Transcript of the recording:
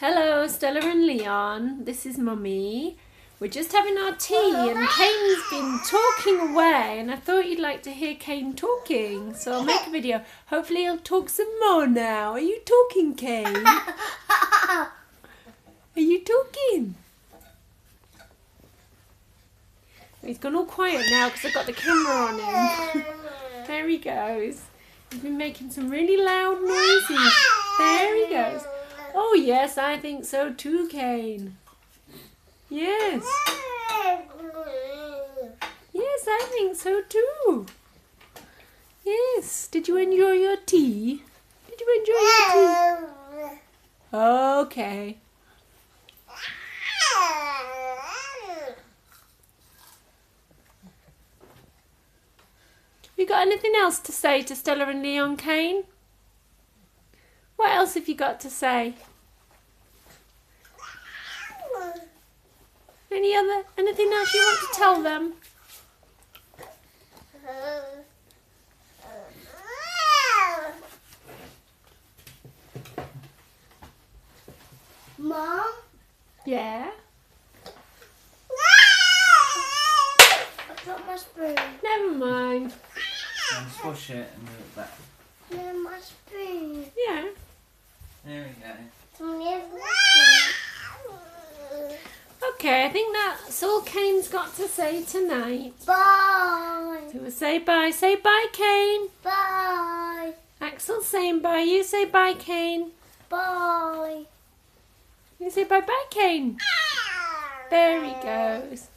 Hello, Stella and Leon. This is Mummy. We're just having our tea and Kane's been talking away and I thought you'd like to hear Kane talking. So I'll make a video. Hopefully he'll talk some more now. Are you talking, Kane? Are you talking? He's gone all quiet now because I've got the camera on him. there he goes. He's been making some really loud noises. There he goes. Oh yes, I think so too, Kane. Yes. Yes, I think so too. Yes. Did you enjoy your tea? Did you enjoy your tea? Okay. You got anything else to say to Stella and Leon Kane? What else have you got to say? Any other anything else you want to tell them? Mom? Yeah. I dropped my spoon. Never mind. And squash it and move it back. Yeah, my spoon. Yeah. There we go. Never Okay, I think that's all Kane's got to say tonight. Bye. So we'll say bye. Say bye, Kane. Bye. Axel's saying bye. You say bye, Kane. Bye. You say bye bye, Kane. There he goes.